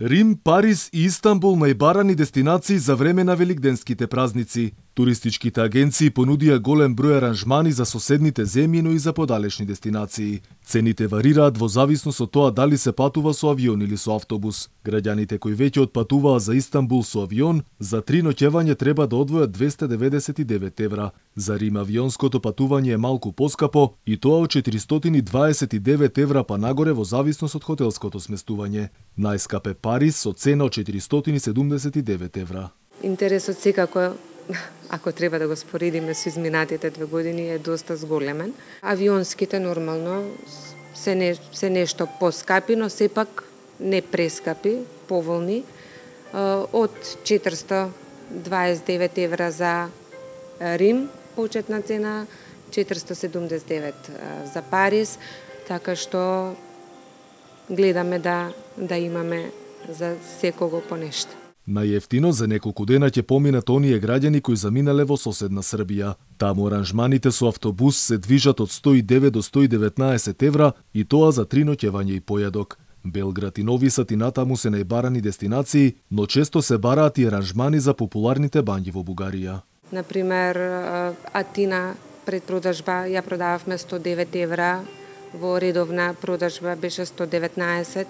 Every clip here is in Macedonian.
Рим, Париз и Истанбул најбарани дестинации за време на великденските празници. Туристичките агенции понудија голем број аранжмани за соседните земји, но и за подалечни дестинации. Цените варираат во зависност од тоа дали се патува со авион или со автобус. Граѓаните кои веќе отпатуваа за Истанбул со авион, за три ноќевање треба да одвојат 299 евра. За Рим авионското патување е малку поскапо и тоа од 429 евра па нагоре во зависност од хотелското сместување. Најскап е Париз со цена од 479 евра. Интересот секако ако треба да го споредиме со изминатите две години, е доста зголемен. Авионските нормално се, не, се нешто поскапи, но сепак не прескапи, поволни. Од 429 евра за Рим, почетна цена, 479 за Париз, така што гледаме да, да имаме за секого по нешто. Најефтино за неколку дена ќе поминат оние граѓани кои заминале во соседна Србија. Таму аранжманите со автобус се движат од 109 до 119 евра и тоа за три ноќевање и појадок. Белград и Нови Сад и натаму се најбарани дестинации, но често се бараат и аранжмани за популарните бањи во Бугарија. Например, Атина пред продажба ја продававме 109 евра, во редовна продажба беше 119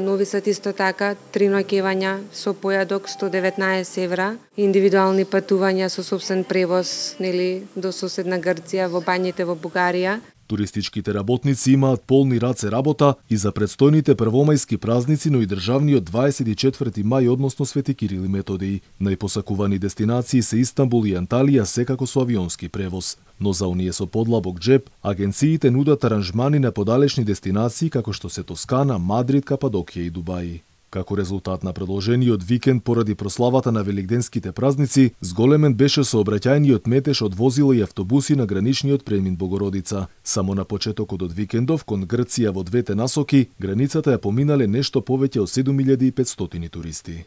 Нови Сад исто така, три ноќевања со појадок 119 евра, индивидуални патувања со собствен превоз нели до соседна Грција во бањите во Бугарија. Туристичките работници имаат полни раце работа и за предстојните првомајски празници, но и државниот 24 мај, односно Свети Кирил и Методиј. Најпосакувани дестинации се Истанбул и Анталија, секако со авионски превоз. Но за оние со подлабок джеп, агенциите нудат аранжмани на подалечни дестинации како што се Тоскана, Мадрид, Кападокија и Дубаи. Како резултат на продолжениот викенд поради прославата на великденските празници, зголемен беше сообраќајниот метеж од возила и автобуси на граничниот премин Богородица. Само на почетокот од викендов кон Грција во двете насоки, границата ја поминале нешто повеќе од 7500 туристи.